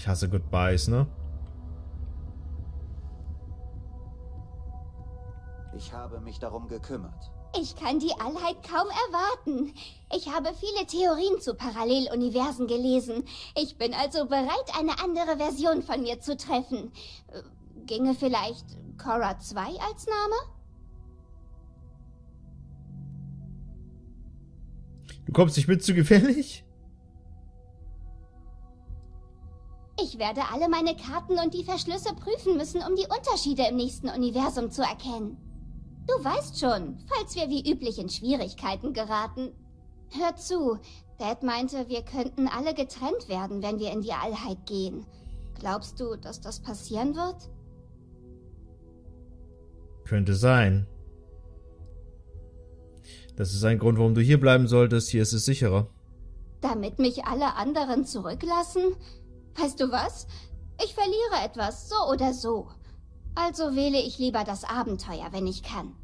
Ich hasse Goodbyes, ne? Ich habe mich darum gekümmert. Ich kann die Allheit kaum erwarten. Ich habe viele Theorien zu Paralleluniversen gelesen. Ich bin also bereit, eine andere Version von mir zu treffen. Ginge vielleicht Cora 2 als Name? Du kommst nicht mit zu gefährlich? Ich werde alle meine Karten und die Verschlüsse prüfen müssen, um die Unterschiede im nächsten Universum zu erkennen. Du weißt schon, falls wir wie üblich in Schwierigkeiten geraten. Hör zu, Dad meinte, wir könnten alle getrennt werden, wenn wir in die Allheit gehen. Glaubst du, dass das passieren wird? Könnte sein. Das ist ein Grund, warum du hier bleiben solltest. Hier ist es sicherer. Damit mich alle anderen zurücklassen? Weißt du was? Ich verliere etwas, so oder so. Also wähle ich lieber das Abenteuer, wenn ich kann.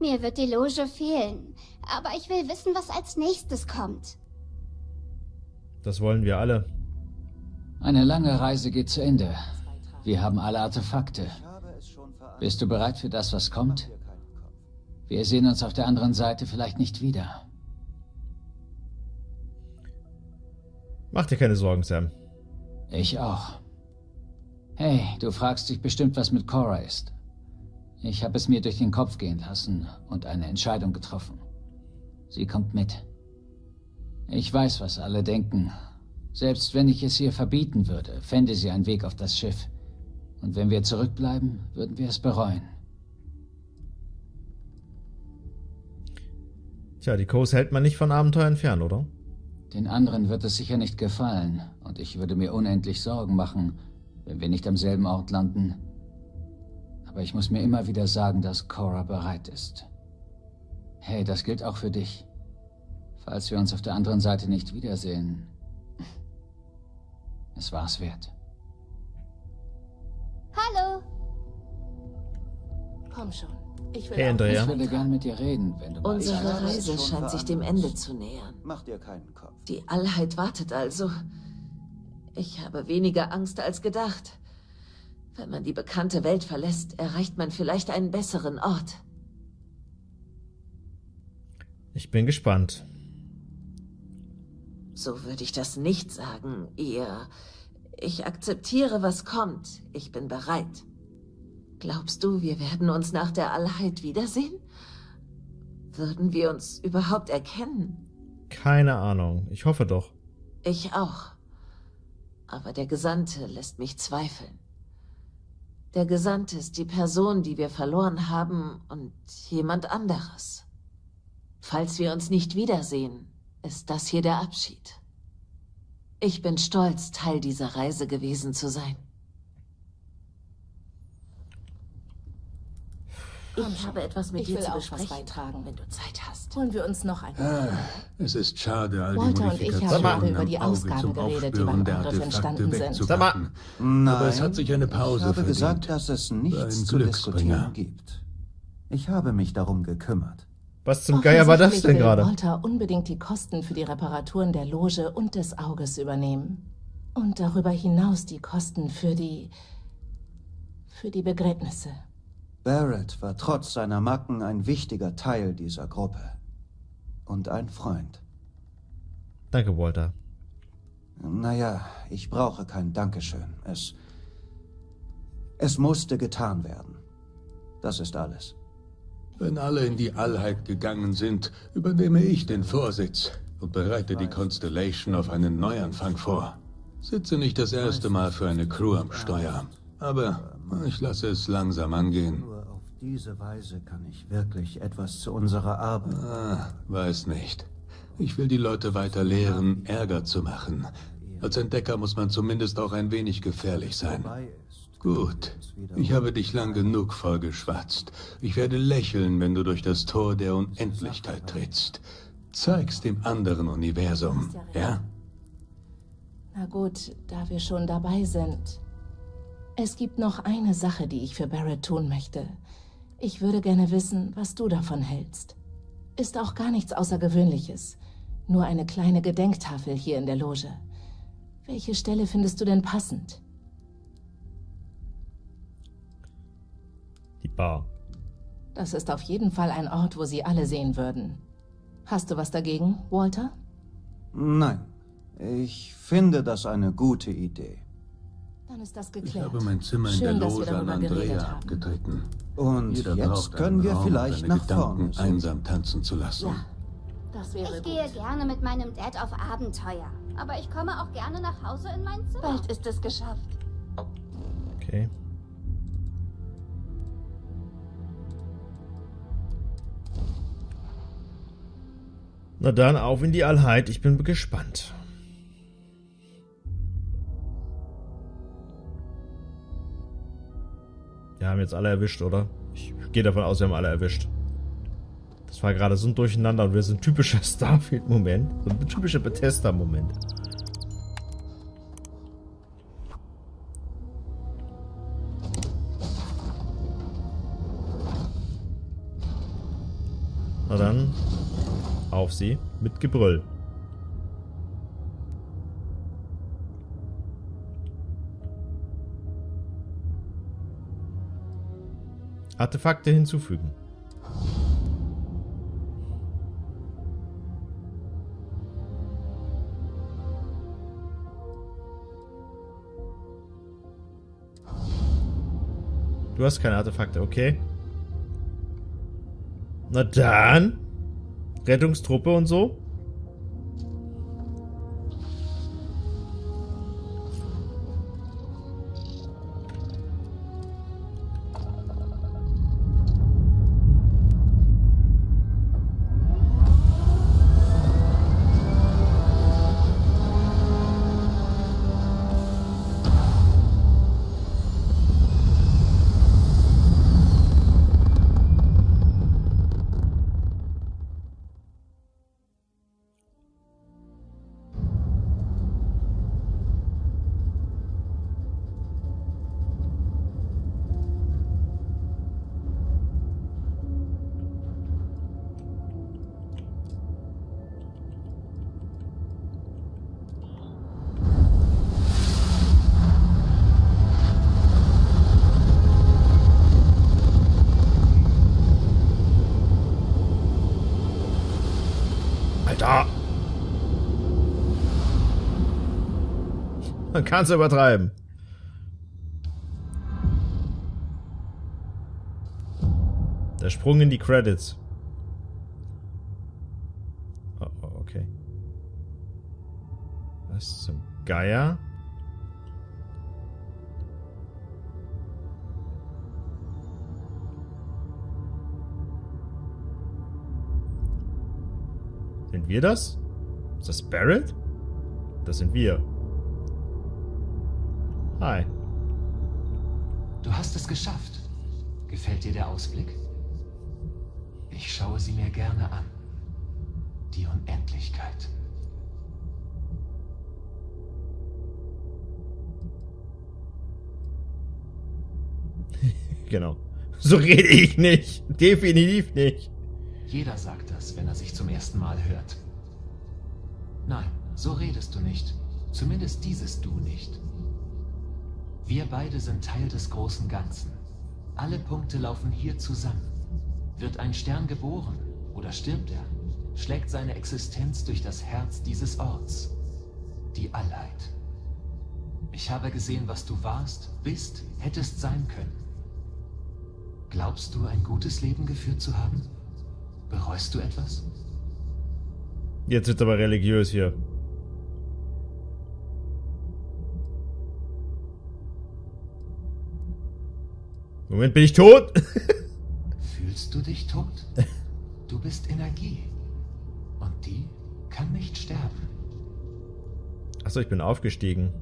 Mir wird die Loge fehlen, aber ich will wissen, was als nächstes kommt. Das wollen wir alle. Eine lange Reise geht zu Ende. Wir haben alle Artefakte. Bist du bereit für das, was kommt? Wir sehen uns auf der anderen Seite vielleicht nicht wieder. Mach dir keine Sorgen, Sam. Ich auch. Hey, du fragst dich bestimmt, was mit Cora ist. Ich habe es mir durch den Kopf gehen lassen und eine Entscheidung getroffen. Sie kommt mit. Ich weiß, was alle denken. Selbst wenn ich es ihr verbieten würde, fände sie einen Weg auf das Schiff. Und wenn wir zurückbleiben, würden wir es bereuen. Tja, die Coast hält man nicht von Abenteuern fern, oder? Den anderen wird es sicher nicht gefallen, und ich würde mir unendlich Sorgen machen, wenn wir nicht am selben Ort landen. Aber ich muss mir immer wieder sagen, dass Cora bereit ist. Hey, das gilt auch für dich. Falls wir uns auf der anderen Seite nicht wiedersehen. Es war's wert. Hallo. Komm schon. Ich will Hey, Andrea. Ich würde gern mit dir reden, wenn du Unsere es Reise scheint sich dem Ende zu nähern. Mach dir keinen Kopf. Die Allheit wartet also. Ich habe weniger Angst als gedacht. Wenn man die bekannte Welt verlässt, erreicht man vielleicht einen besseren Ort. Ich bin gespannt. So würde ich das nicht sagen. Eher, ich akzeptiere, was kommt. Ich bin bereit. Glaubst du, wir werden uns nach der Allheit wiedersehen? Würden wir uns überhaupt erkennen? Keine Ahnung. Ich hoffe doch. Ich auch. Aber der Gesandte lässt mich zweifeln. Der Gesandte ist die Person, die wir verloren haben und jemand anderes. Falls wir uns nicht wiedersehen, ist das hier der Abschied. Ich bin stolz, Teil dieser Reise gewesen zu sein. Ich habe etwas mit Ich dir will zu auch was besprechen, beitragen. wenn du Zeit hast. Holen wir uns noch einen. Ah, es ist schade, all die Walter und ich haben über die Ausgaben geredet, die beim Angriff entstanden sind. wegzupacken. Nein, Aber es hat sich eine Pause ich habe verdient. gesagt, dass es nichts Ein zu diskutieren gibt. Ich habe mich darum gekümmert. Was zum Geier war das denn gerade? Walter unbedingt die Kosten für die Reparaturen der Loge und des Auges übernehmen. Und darüber hinaus die Kosten für die... für die Begräbnisse. Barrett war trotz seiner Macken ein wichtiger Teil dieser Gruppe. Und ein Freund. Danke, Walter. Naja, ich brauche kein Dankeschön. Es. Es musste getan werden. Das ist alles. Wenn alle in die Allheit gegangen sind, übernehme ich den Vorsitz und bereite die Constellation auf einen Neuanfang vor. Sitze nicht das erste Mal für eine Crew am Steuer, aber ich lasse es langsam angehen. Nur auf diese Weise kann ich wirklich etwas zu unserer Arbeit. Ah, weiß nicht. Ich will die Leute weiter lehren, Ärger zu machen. Als Entdecker muss man zumindest auch ein wenig gefährlich sein. Gut, ich habe dich lang genug vollgeschwatzt. Ich werde lächeln, wenn du durch das Tor der Unendlichkeit trittst. Zeig's dem anderen Universum, ja? Na gut, da wir schon dabei sind. Es gibt noch eine Sache, die ich für Barrett tun möchte. Ich würde gerne wissen, was du davon hältst. Ist auch gar nichts Außergewöhnliches. Nur eine kleine Gedenktafel hier in der Loge. Welche Stelle findest du denn passend? Die Bar. Das ist auf jeden Fall ein Ort, wo sie alle sehen würden. Hast du was dagegen, Walter? Nein, ich finde das eine gute Idee. Dann ist das Ich geklärt. habe mein Zimmer in Schön, der Loge an Andrea abgetreten. Und Jeder jetzt können wir Raum, vielleicht nach vorne Gedanken einsam tanzen zu lassen. Ja, das wäre Ich gehe gut. gerne mit meinem Dad auf Abenteuer. Aber ich komme auch gerne nach Hause in mein Zimmer. Bald ist es geschafft. Okay. Na dann, auf in die Allheit. Ich bin gespannt. Wir haben jetzt alle erwischt, oder? Ich gehe davon aus, wir haben alle erwischt. Das war gerade so ein Durcheinander und wir sind ein typischer Starfield-Moment. So ein typischer Bethesda-Moment. Na dann, auf sie mit Gebrüll. Artefakte hinzufügen. Du hast keine Artefakte, okay. Na dann. Rettungstruppe und so. Man kann es übertreiben. Der Sprung in die Credits. Oh, oh, okay. Was zum Geier? Sind wir das? Ist das Barrett? Das sind wir. Hi. Du hast es geschafft. Gefällt dir der Ausblick? Ich schaue sie mir gerne an. Die Unendlichkeit. Genau. So rede ich nicht. Definitiv nicht. Jeder sagt das, wenn er sich zum ersten Mal hört. Nein, so redest du nicht. Zumindest dieses Du nicht. Wir beide sind Teil des großen Ganzen. Alle Punkte laufen hier zusammen. Wird ein Stern geboren oder stirbt er, schlägt seine Existenz durch das Herz dieses Orts. Die Allheit. Ich habe gesehen, was du warst, bist, hättest sein können. Glaubst du, ein gutes Leben geführt zu haben? Bereust du etwas? Jetzt wird aber religiös hier. Moment, bin ich tot? Fühlst du dich tot? Du bist Energie. Und die kann nicht sterben. Achso, ich bin aufgestiegen.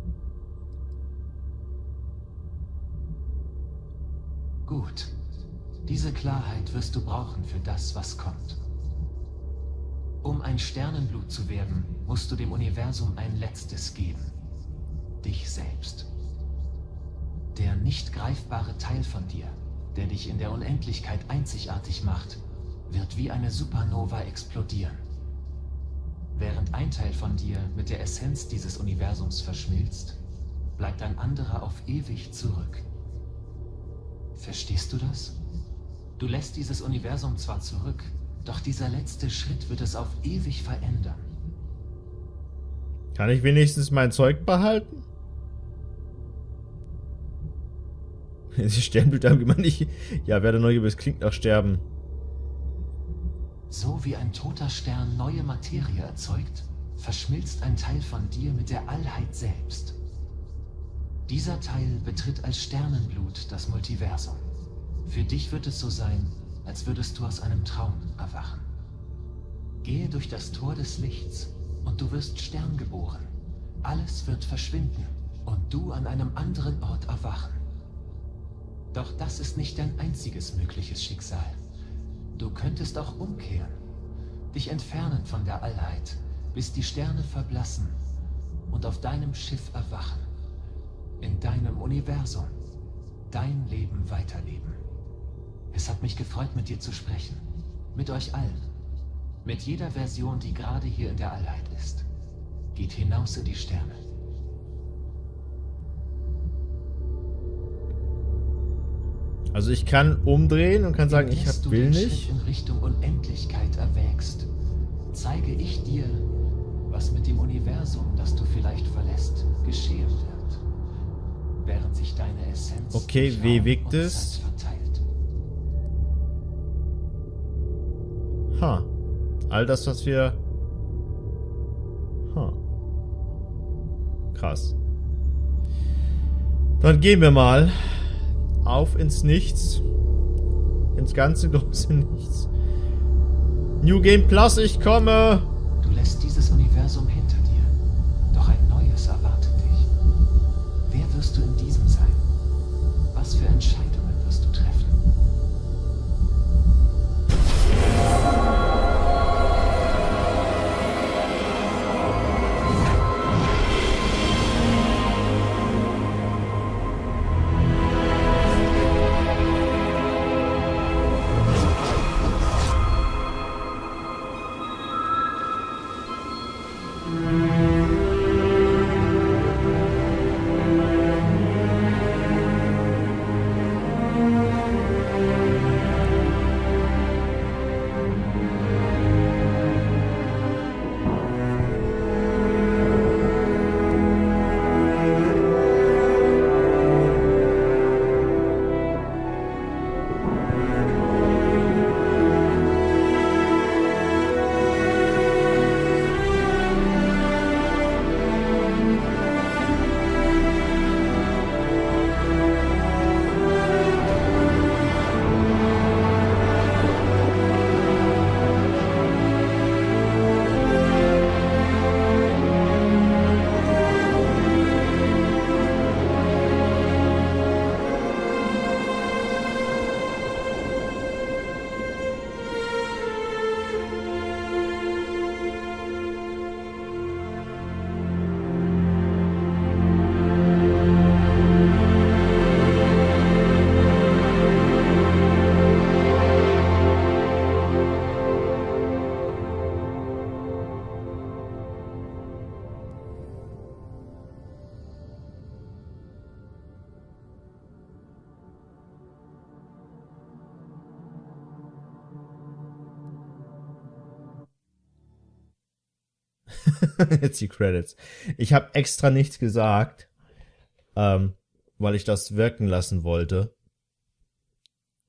Gut. Diese Klarheit wirst du brauchen für das, was kommt. Um ein Sternenblut zu werden, musst du dem Universum ein letztes geben. Dich selbst. Der nicht greifbare Teil von dir, der dich in der Unendlichkeit einzigartig macht, wird wie eine Supernova explodieren. Während ein Teil von dir mit der Essenz dieses Universums verschmilzt, bleibt ein anderer auf ewig zurück. Verstehst du das? Du lässt dieses Universum zwar zurück, doch dieser letzte Schritt wird es auf ewig verändern. Kann ich wenigstens mein Zeug behalten? Sie stempelt haben gemeint, ich. Ja, werde Neugebiss klingt nach Sterben. So wie ein toter Stern neue Materie erzeugt, verschmilzt ein Teil von dir mit der Allheit selbst. Dieser Teil betritt als Sternenblut das Multiversum. Für dich wird es so sein, als würdest du aus einem Traum erwachen. Gehe durch das Tor des Lichts und du wirst sterngeboren. Alles wird verschwinden und du an einem anderen Ort erwachen. Doch das ist nicht dein einziges mögliches Schicksal. Du könntest auch umkehren, dich entfernen von der Allheit, bis die Sterne verblassen und auf deinem Schiff erwachen, in deinem Universum, dein Leben weiterleben. Es hat mich gefreut, mit dir zu sprechen, mit euch allen, mit jeder Version, die gerade hier in der Allheit ist. Geht hinaus in die Sterne. Also ich kann umdrehen und kann sagen, ich hab, du will nicht. In Richtung Unendlichkeit erwägst, zeige ich dir, was mit dem Universum, das du vielleicht verlässt, geschehen wird. Während sich deine Essenz Okay, wie und es? Verteilt. Ha. All das, was wir... Ha. Krass. Dann gehen wir mal auf ins Nichts. Ins ganze große Nichts. New Game Plus, ich komme! Du lässt dieses Universum hinter dir, doch ein neues erwartet dich. Wer wirst du in diesem sein? Was für Entscheidungen Jetzt die Credits. Ich habe extra nichts gesagt, ähm, weil ich das wirken lassen wollte.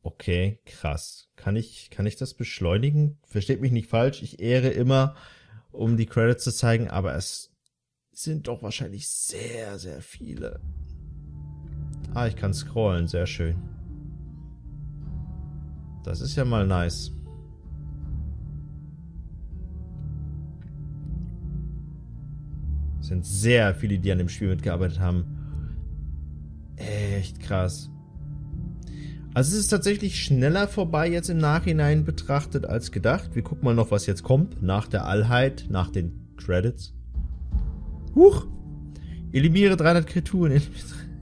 Okay, krass. Kann ich, kann ich das beschleunigen? Versteht mich nicht falsch. Ich ehre immer, um die Credits zu zeigen, aber es sind doch wahrscheinlich sehr, sehr viele. Ah, ich kann scrollen. Sehr schön. Das ist ja mal nice. Sind sehr viele, die an dem Spiel mitgearbeitet haben. Echt krass. Also es ist tatsächlich schneller vorbei jetzt im Nachhinein betrachtet als gedacht. Wir gucken mal noch, was jetzt kommt. Nach der Allheit, nach den Credits. Huch! Eliminiere 300 Kreaturen.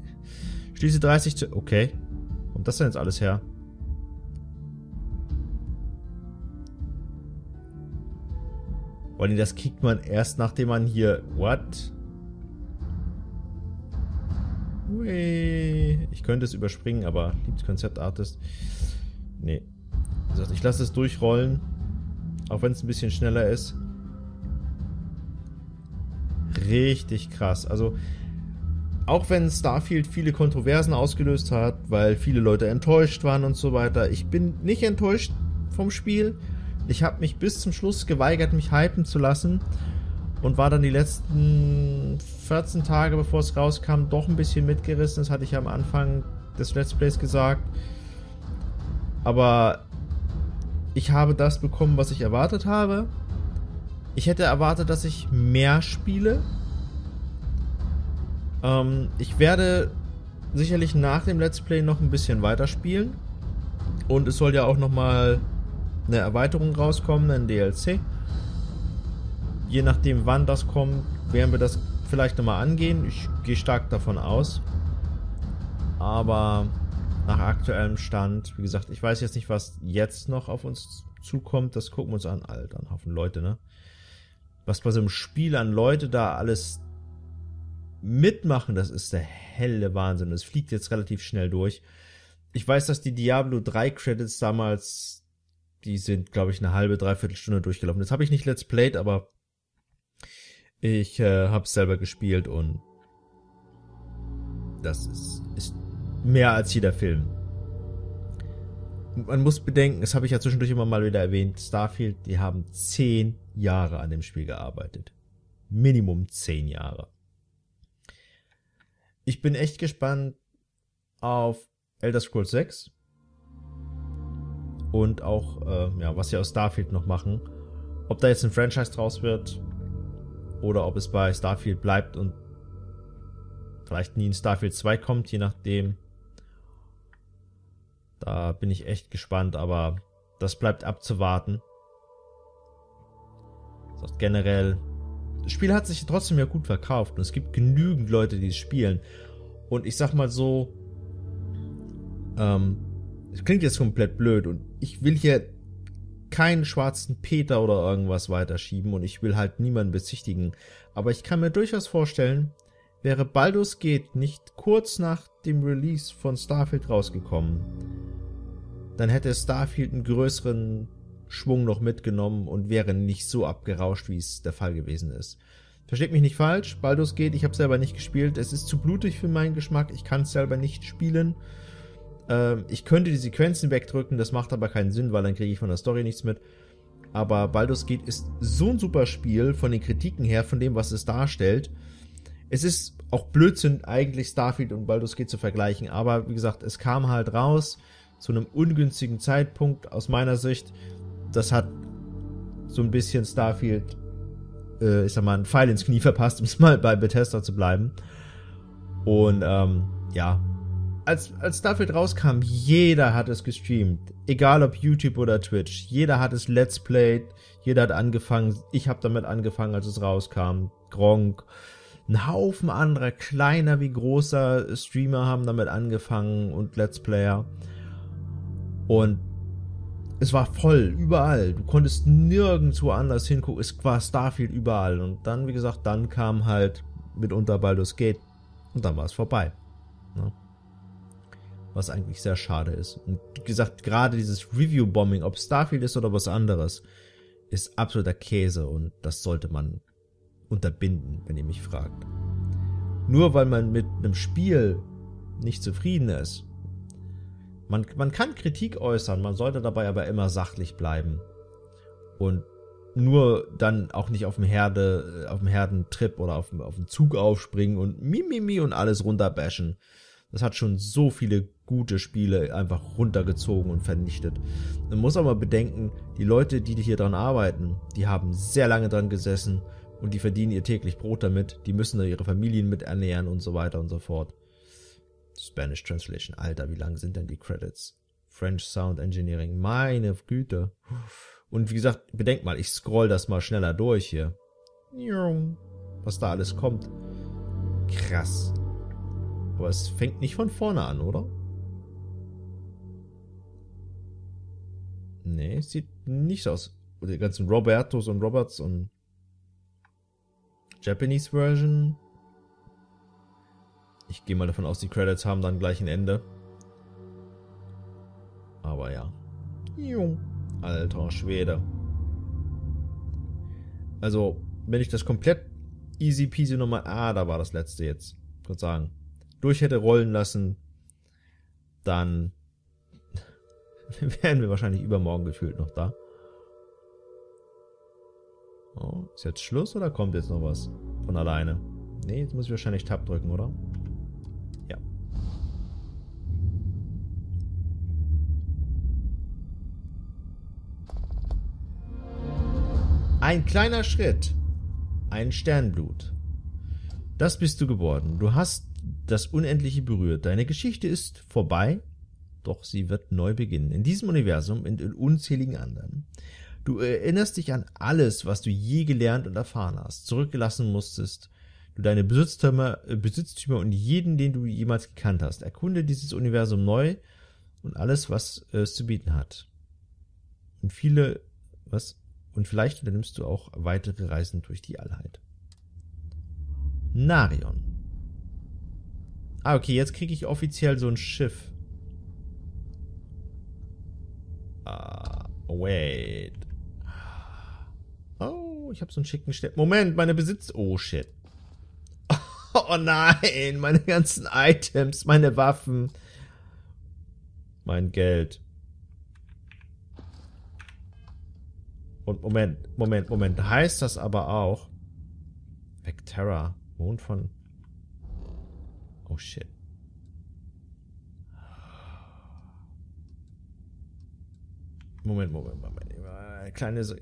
Schließe 30 zu... Okay. Kommt das denn jetzt alles her? Allem, das kriegt man erst, nachdem man hier... What? Ui. Ich könnte es überspringen, aber liebt Konzeptartist. Nee. Ich lasse es durchrollen. Auch wenn es ein bisschen schneller ist. Richtig krass. Also, auch wenn Starfield viele Kontroversen ausgelöst hat, weil viele Leute enttäuscht waren und so weiter, ich bin nicht enttäuscht vom Spiel. Ich habe mich bis zum Schluss geweigert, mich hypen zu lassen und war dann die letzten 14 Tage, bevor es rauskam, doch ein bisschen mitgerissen. Das hatte ich am Anfang des Let's Plays gesagt. Aber ich habe das bekommen, was ich erwartet habe. Ich hätte erwartet, dass ich mehr spiele. Ähm, ich werde sicherlich nach dem Let's Play noch ein bisschen weiterspielen. Und es soll ja auch nochmal eine Erweiterung rauskommen, ein DLC je nachdem wann das kommt, werden wir das vielleicht nochmal angehen. Ich gehe stark davon aus. Aber nach aktuellem Stand, wie gesagt, ich weiß jetzt nicht, was jetzt noch auf uns zukommt. Das gucken wir uns an. Alter, ein Haufen Leute, ne? Was bei so einem Spiel an Leute da alles mitmachen, das ist der helle Wahnsinn. Es fliegt jetzt relativ schnell durch. Ich weiß, dass die Diablo 3 Credits damals, die sind, glaube ich, eine halbe, dreiviertel Stunde durchgelaufen. Das habe ich nicht Let's Played, aber ich äh, habe selber gespielt und das ist, ist mehr als jeder Film. Man muss bedenken, das habe ich ja zwischendurch immer mal wieder erwähnt, Starfield, die haben zehn Jahre an dem Spiel gearbeitet. Minimum zehn Jahre. Ich bin echt gespannt auf Elder Scrolls 6 und auch, äh, ja, was sie aus Starfield noch machen. Ob da jetzt ein Franchise draus wird, oder ob es bei Starfield bleibt und vielleicht nie in Starfield 2 kommt, je nachdem. Da bin ich echt gespannt, aber das bleibt abzuwarten. Generell, das Spiel hat sich trotzdem ja gut verkauft und es gibt genügend Leute, die es spielen. Und ich sag mal so, ähm, es klingt jetzt komplett blöd und ich will hier keinen schwarzen Peter oder irgendwas weiterschieben und ich will halt niemanden bezichtigen. Aber ich kann mir durchaus vorstellen, wäre Baldur's Gate nicht kurz nach dem Release von Starfield rausgekommen, dann hätte Starfield einen größeren Schwung noch mitgenommen und wäre nicht so abgerauscht, wie es der Fall gewesen ist. Versteht mich nicht falsch, Baldur's Gate, ich habe selber nicht gespielt, es ist zu blutig für meinen Geschmack, ich kann es selber nicht spielen. Ähm, ich könnte die Sequenzen wegdrücken, das macht aber keinen Sinn, weil dann kriege ich von der Story nichts mit. Aber Baldur's Gate ist so ein super Spiel von den Kritiken her, von dem, was es darstellt. Es ist auch Blödsinn, eigentlich Starfield und Baldur's Gate zu vergleichen, aber wie gesagt, es kam halt raus zu einem ungünstigen Zeitpunkt aus meiner Sicht. Das hat so ein bisschen Starfield, äh, ich sag mal, einen Pfeil ins Knie verpasst, um es mal bei Bethesda zu bleiben. Und ähm, ja, als, als Starfield rauskam, jeder hat es gestreamt. Egal ob YouTube oder Twitch. Jeder hat es Let's Played. Jeder hat angefangen. Ich habe damit angefangen, als es rauskam. Gronk. Ein Haufen anderer, kleiner wie großer Streamer haben damit angefangen und Let's Player. Und es war voll, überall. Du konntest nirgendwo anders hingucken. Es war Starfield überall. Und dann, wie gesagt, dann kam halt mitunter Baldur's Gate. Und dann war es vorbei. Ne? Was eigentlich sehr schade ist. Und wie gesagt, gerade dieses Review-Bombing, ob Starfield ist oder was anderes, ist absoluter Käse und das sollte man unterbinden, wenn ihr mich fragt. Nur weil man mit einem Spiel nicht zufrieden ist. Man, man kann Kritik äußern, man sollte dabei aber immer sachlich bleiben. Und nur dann auch nicht auf dem Herde, auf dem Herdentrip oder auf auf dem Zug aufspringen und mimimi und alles runterbashen. Das hat schon so viele gute Spiele einfach runtergezogen und vernichtet. Man muss aber bedenken, die Leute, die hier dran arbeiten, die haben sehr lange dran gesessen und die verdienen ihr täglich Brot damit. Die müssen da ihre Familien mit ernähren und so weiter und so fort. Spanish Translation, Alter, wie lang sind denn die Credits? French Sound Engineering, meine Güte. Und wie gesagt, bedenkt mal, ich scroll das mal schneller durch hier. Was da alles kommt. Krass. Aber es fängt nicht von vorne an, oder? Nee, sieht nicht aus. Die ganzen Robertos und Roberts und Japanese Version. Ich gehe mal davon aus, die Credits haben dann gleich ein Ende. Aber ja. Jo. Alter Schwede. Also, wenn ich das komplett easy peasy nochmal, ah, da war das letzte jetzt, ich würde sagen, durch hätte rollen lassen, dann wären wir wahrscheinlich übermorgen gefühlt noch da. Oh, ist jetzt Schluss oder kommt jetzt noch was von alleine? Nee, jetzt muss ich wahrscheinlich Tab drücken, oder? Ja. Ein kleiner Schritt. Ein Sternblut. Das bist du geworden. Du hast das Unendliche berührt. Deine Geschichte ist vorbei, doch sie wird neu beginnen. In diesem Universum und in unzähligen anderen. Du erinnerst dich an alles, was du je gelernt und erfahren hast, zurückgelassen musstest, du deine Besitztümer, äh, Besitztümer und jeden, den du jemals gekannt hast. Erkunde dieses Universum neu und alles, was es zu bieten hat. Und viele, was? Und vielleicht unternimmst du auch weitere Reisen durch die Allheit. Narion. Ah, okay, jetzt kriege ich offiziell so ein Schiff. Wait. Oh, ich habe so einen schicken Stern. Moment, meine Besitz... Oh, shit. Oh nein, meine ganzen Items, meine Waffen. Mein Geld. Und Moment, Moment, Moment. Heißt das aber auch... Vecterra, Mond von... Oh shit. Moment, Moment, Moment. Eine kleine... So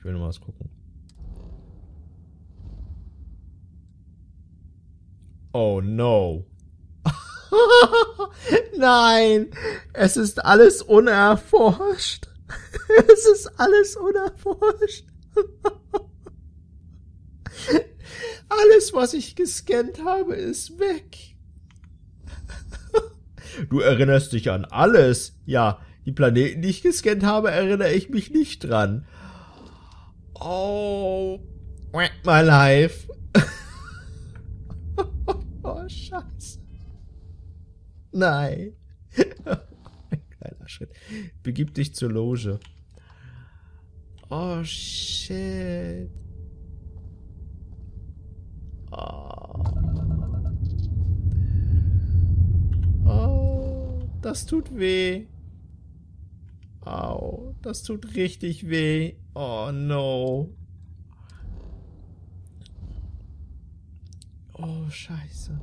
ich will noch mal was gucken. Oh no. Nein, es ist alles unerforscht. Es ist alles unerforscht. Alles, was ich gescannt habe, ist weg. Du erinnerst dich an alles. Ja, die Planeten, die ich gescannt habe, erinnere ich mich nicht dran. Oh, my life. oh, Scheiße. Nein. Ein kleiner Schritt. Begib dich zur Loge. Oh, shit. Oh. oh, das tut weh. Au, das tut richtig weh. Oh no. Oh, scheiße.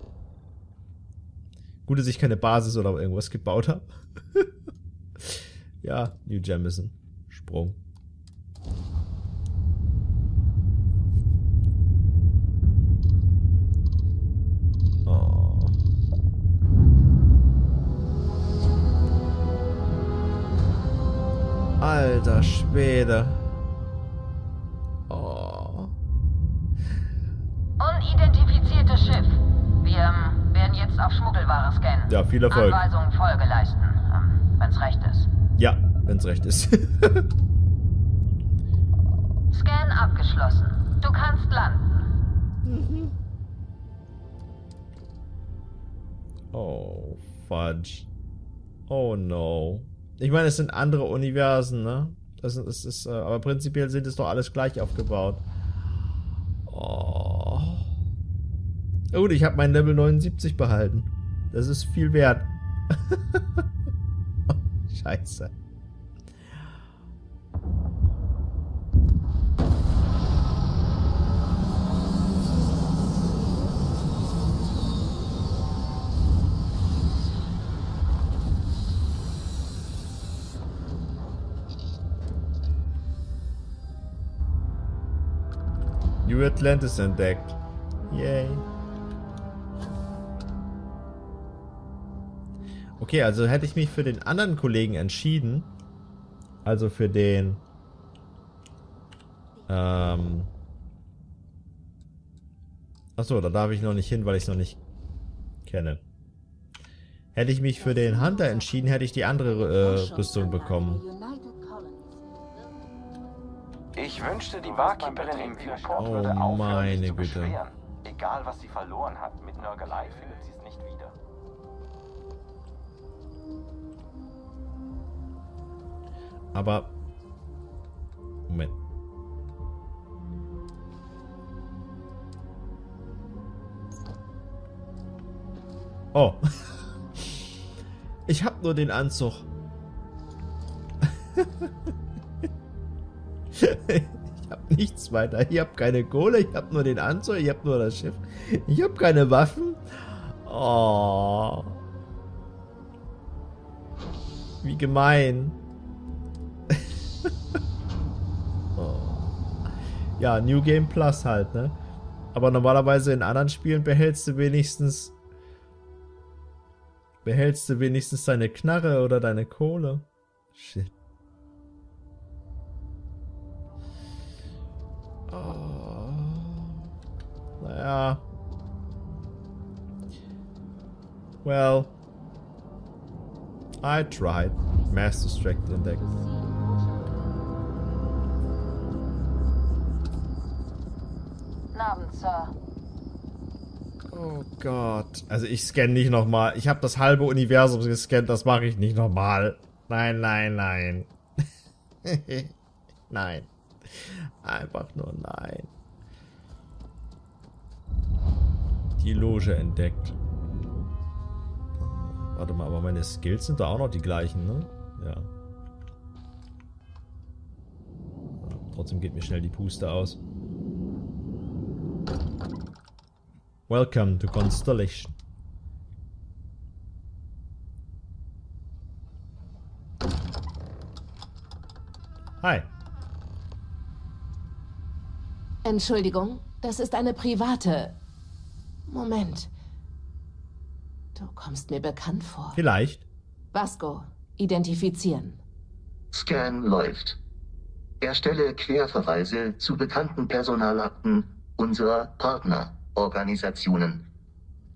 Gut, dass ich keine Basis oder irgendwas gebaut habe. ja, New Jamison. Sprung. Alter Schwede. Oh. Unidentifiziertes Schiff. Wir ähm, werden jetzt auf Schmuggelware scannen. Ja, viel Erfolg. Anweisungen Folge leisten, ähm, wenn's recht ist. Ja, wenn's recht ist. Scan abgeschlossen. Du kannst landen. Mhm. Oh, fudge. Oh no. Ich meine, es sind andere Universen, ne? Das das ist, äh, aber prinzipiell sind es doch alles gleich aufgebaut. Oh. Gut, ich habe mein Level 79 behalten. Das ist viel wert. Scheiße. New Atlantis entdeckt. Yay. Okay, also hätte ich mich für den anderen Kollegen entschieden. Also für den... Ähm... Achso, da darf ich noch nicht hin, weil ich es noch nicht kenne. Hätte ich mich für den Hunter entschieden, hätte ich die andere äh, Rüstung bekommen. Ich wünschte, die Barkeeperin im Viewport Oh würde aufhören, meine sich zu Güte. beschweren. Egal, was sie verloren hat, mit Nörgelei findet sie es nicht wieder. Aber. Moment. Oh. Ich hab nur den Anzug. ich hab nichts weiter. Ich hab keine Kohle, ich hab nur den Anzug, ich hab nur das Schiff. Ich hab keine Waffen. Oh. Wie gemein. oh. Ja, New Game Plus halt, ne? Aber normalerweise in anderen Spielen behältst du wenigstens Behältst du wenigstens deine Knarre oder deine Kohle? Shit. Well. I tried. Guten Abend, Sir. Oh Gott. Also ich scanne nicht nochmal. Ich habe das halbe Universum gescannt, das mache ich nicht nochmal. Nein, nein, nein. nein. Einfach nur nein. Die Loge entdeckt. Warte mal, aber meine Skills sind da auch noch die gleichen, ne? Ja. Trotzdem geht mir schnell die Puste aus. Welcome to Constellation. Hi. Entschuldigung, das ist eine private. Moment. Du kommst mir bekannt vor. Vielleicht. Vasco, identifizieren. Scan läuft. Erstelle Querverweise zu bekannten Personalakten unserer Partnerorganisationen.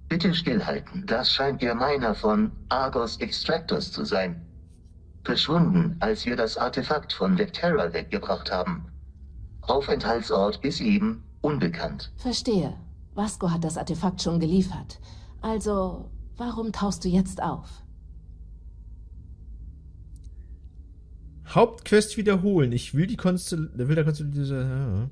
Bitte stillhalten, das scheint der Miner von Argos Extractors zu sein. Verschwunden, als wir das Artefakt von Vecterra weggebracht haben. Aufenthaltsort bis eben unbekannt. Verstehe. Vasco hat das Artefakt schon geliefert. Also, warum tauchst du jetzt auf? Hauptquest wiederholen. Ich will die Konstel... Will der Konstel... Ja.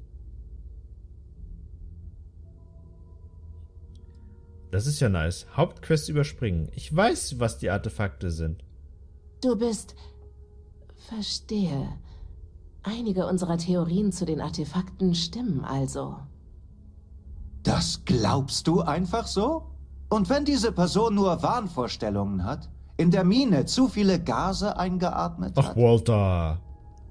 Das ist ja nice. Hauptquest überspringen. Ich weiß, was die Artefakte sind. Du bist... Verstehe. Einige unserer Theorien zu den Artefakten stimmen also. Das glaubst du einfach so? Und wenn diese Person nur Wahnvorstellungen hat, in der Mine zu viele Gase eingeatmet Ach, hat? Walter.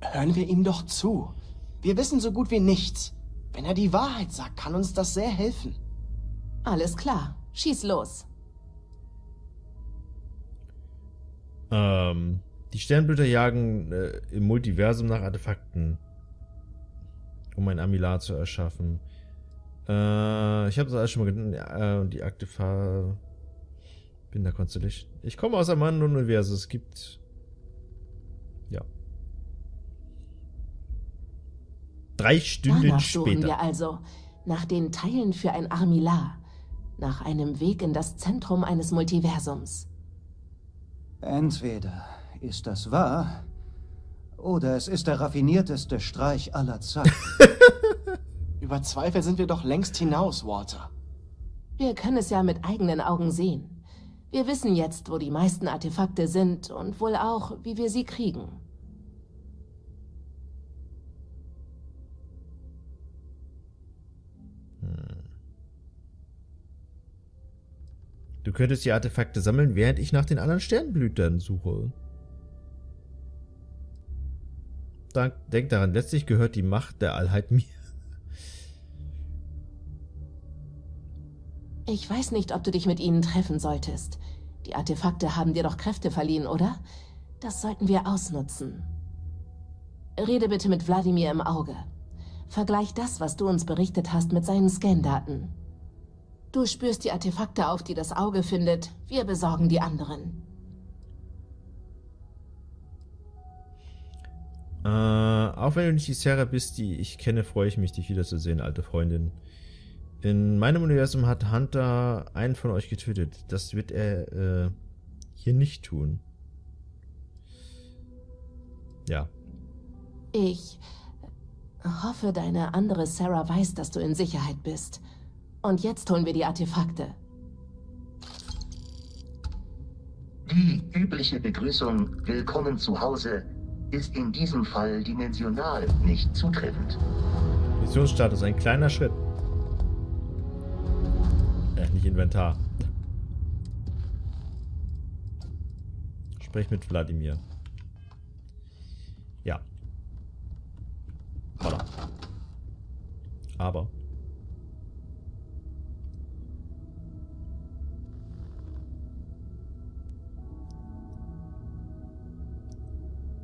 Hören wir ihm doch zu. Wir wissen so gut wie nichts. Wenn er die Wahrheit sagt, kann uns das sehr helfen. Alles klar. Schieß los. Ähm, die Sternblüter jagen äh, im Multiversum nach Artefakten, um ein Amilar zu erschaffen. Äh, ich habe das alles schon mal genannt. Ja, äh, die Aktifa... Bin da Constellation. Ich komme aus einem anderen Universum. Es gibt... Ja. Drei Stunden Danach suchen später. wir also nach den Teilen für ein Armilar. Nach einem Weg in das Zentrum eines Multiversums. Entweder ist das wahr, oder es ist der raffinierteste Streich aller Zeiten. Über Zweifel sind wir doch längst hinaus, Walter. Wir können es ja mit eigenen Augen sehen. Wir wissen jetzt, wo die meisten Artefakte sind und wohl auch, wie wir sie kriegen. Du könntest die Artefakte sammeln, während ich nach den anderen Sternblütern suche. Dank, denk daran, letztlich gehört die Macht der Allheit mir. Ich weiß nicht, ob du dich mit ihnen treffen solltest. Die Artefakte haben dir doch Kräfte verliehen, oder? Das sollten wir ausnutzen. Rede bitte mit Wladimir im Auge. Vergleich das, was du uns berichtet hast, mit seinen Scandaten. Du spürst die Artefakte auf, die das Auge findet. Wir besorgen die anderen. Äh, auch wenn du nicht die Sarah bist, die ich kenne, freue ich mich, dich wiederzusehen, alte Freundin. In meinem Universum hat Hunter einen von euch getötet. Das wird er äh, hier nicht tun. Ja. Ich hoffe, deine andere Sarah weiß, dass du in Sicherheit bist. Und jetzt holen wir die Artefakte. Die übliche Begrüßung Willkommen zu Hause ist in diesem Fall dimensional nicht zutreffend. Missionsstatus, ein kleiner Schritt. Nicht Inventar. Sprech mit Wladimir. Ja. Holla. Aber.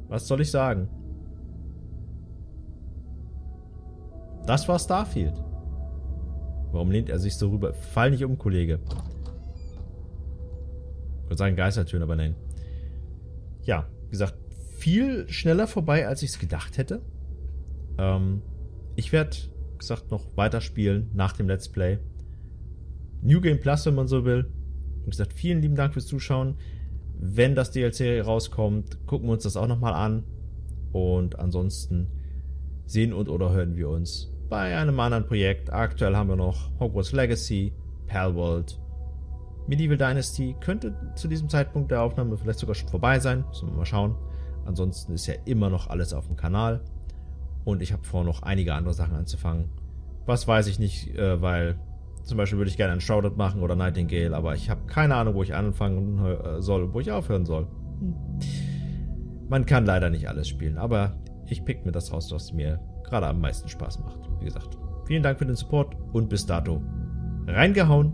Was soll ich sagen? Das war Starfield. Warum lehnt er sich so rüber? Fall nicht um, Kollege. Ich würde sagen Geistertöne, aber nein. Ja, wie gesagt, viel schneller vorbei, als ich es gedacht hätte. Ähm, ich werde, gesagt, noch weiterspielen nach dem Let's Play. New Game Plus, wenn man so will. Wie gesagt, vielen lieben Dank fürs Zuschauen. Wenn das DLC rauskommt, gucken wir uns das auch nochmal an. Und ansonsten sehen und oder hören wir uns bei einem anderen Projekt. Aktuell haben wir noch Hogwarts Legacy, Palworld, Medieval Dynasty. Könnte zu diesem Zeitpunkt der Aufnahme vielleicht sogar schon vorbei sein. Müssen wir mal schauen. Ansonsten ist ja immer noch alles auf dem Kanal. Und ich habe vor, noch einige andere Sachen anzufangen. Was weiß ich nicht, äh, weil zum Beispiel würde ich gerne einen Shrouded machen oder Nightingale, aber ich habe keine Ahnung, wo ich anfangen äh, soll und wo ich aufhören soll. Hm. Man kann leider nicht alles spielen, aber ich pick mir das raus, was mir gerade am meisten Spaß macht. Wie gesagt, vielen Dank für den Support und bis dato. Reingehauen!